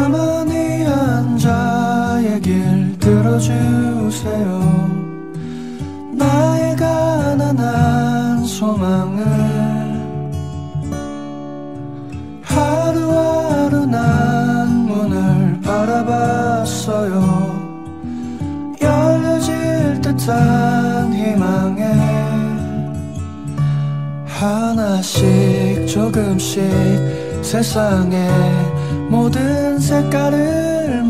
가만히 앉아 얘길 들어주세요. 나의 가난한 소망을 하루하루 난 문을 바라봤어요. 열려질 듯한 희망에 하나씩 조금씩 세상의 모든 색깔을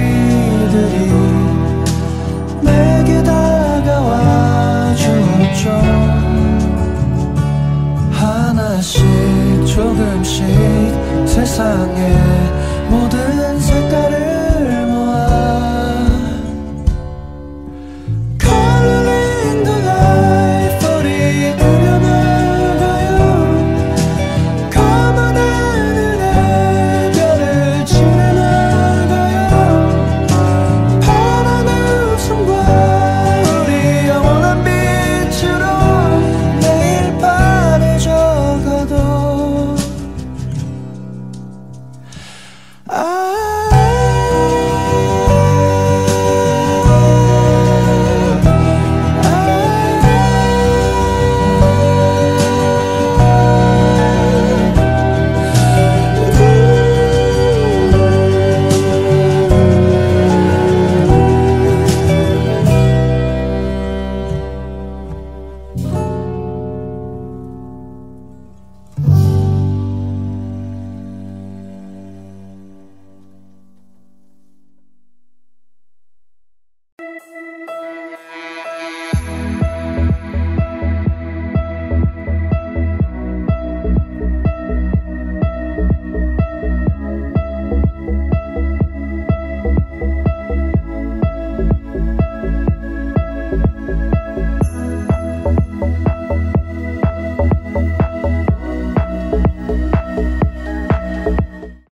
우리들이 내게 다가와 주 죠？하나씩, 조금씩 세상에